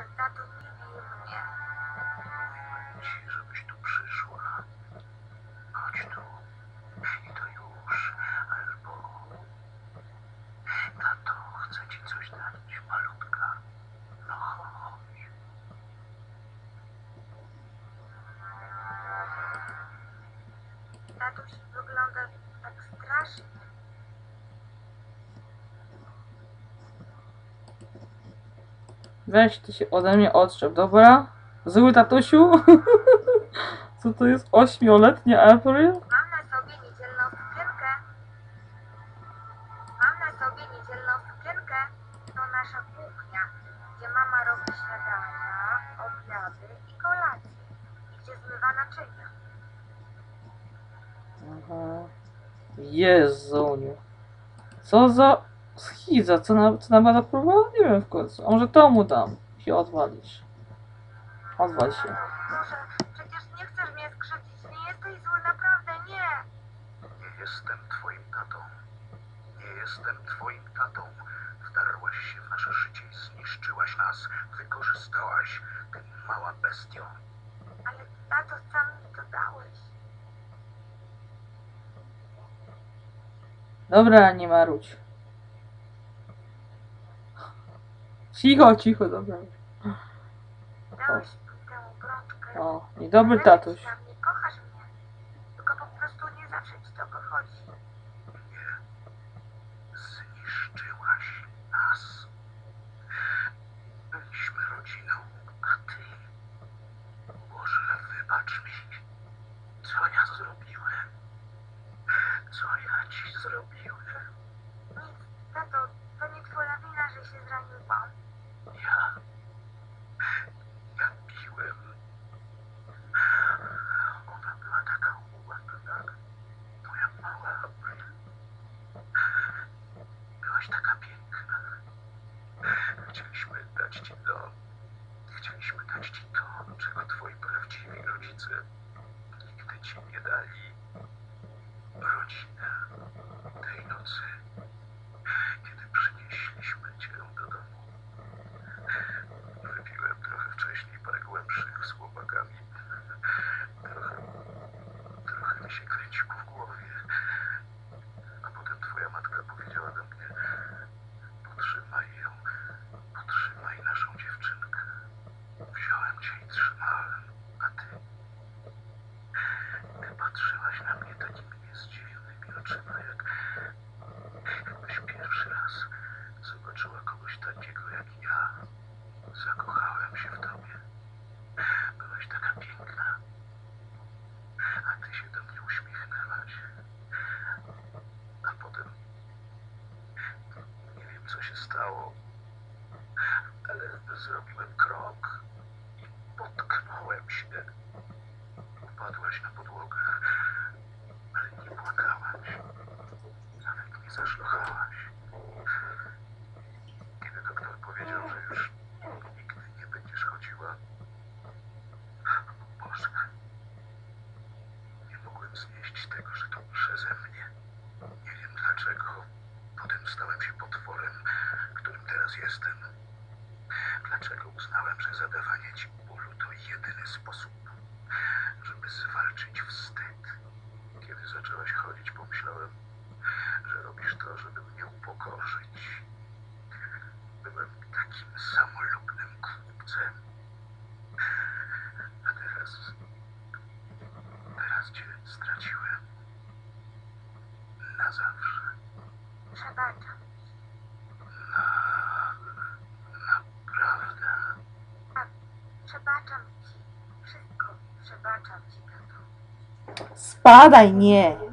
trzech tatów i bije mnie. Mówiłem ci, żebyś tu przyszła. Chodź tu. Nie to już, albo... Tato, chcę ci coś dać, malutka. No chodź. Tatuś wygląda tak strasznie. Weź ty się ode mnie odczep, dobra? Zły tatusiu? Co to jest? Ośmioletnia April? Mam na sobie niedzielną sukienkę. Mam na sobie niedzielną sukienkę. To nasza kuchnia, gdzie mama robi śniadania, obiady i kolacje. I gdzie zmywa naczynia. Aha. Jezuniu. Co za schiza, co na, co na bada próbował? Nie wiem w końcu. A może to mu dam? Się odwalisz. Odwal się. Proszę, przecież nie chcesz mnie skrzywdzić. Nie jesteś zły, naprawdę nie. Nie jestem twoim tatą. Nie jestem twoim tatą. Wdarłaś się w nasze życie i zniszczyłaś nas. Wykorzystałaś, ty mała bestio. Ale tato, sam mi to dałeś. Dobra, nie marudź. Cicho, cicho, dobra. Dałeś mi tę obrączkę. O, niedobry Zależy tatuś. ci na mnie, kochasz mnie. Tylko po prostu nie zawsze ci to wychodzi. Nie. Zniszczyłaś nas. Byliśmy rodziną, a ty... Boże, wybacz mi. Yeah. Patrzyłaś na mnie takimi niezdziwionymi oczyma, jak jakbyś pierwszy raz zobaczyła kogoś takiego jak ja. Zakochałem się w tobie. Byłaś taka piękna. A ty się do mnie uśmiechnęłaś. A potem nie wiem co się stało, ale zrobiłem krok i potknąłem się. Upadłaś na podłogę, ale nie płakałaś. Nawet nie zaszlochałaś. Kiedy doktor powiedział, że już nigdy nie będziesz chodziła, Boże, nie mogłem znieść tego, że to przeze mnie. Nie wiem dlaczego. Potem stałem się potworem, którym teraz jestem. Dlaczego uznałem, że zadawanie ci bólu to jedyny sposób, żeby zwalczyć wstyd. Kiedy zaczęłaś chodzić, pomyślałem, że robisz to, żeby mnie upokorzyć. Byłem takim samolubnym głupcem. A teraz... Teraz cię straciłem. Na zawsze. Przebaczam. Na... Naprawdę. Tak, przebaczam ci. Wszystko przebaczam ci, tato. Spadaj, nie!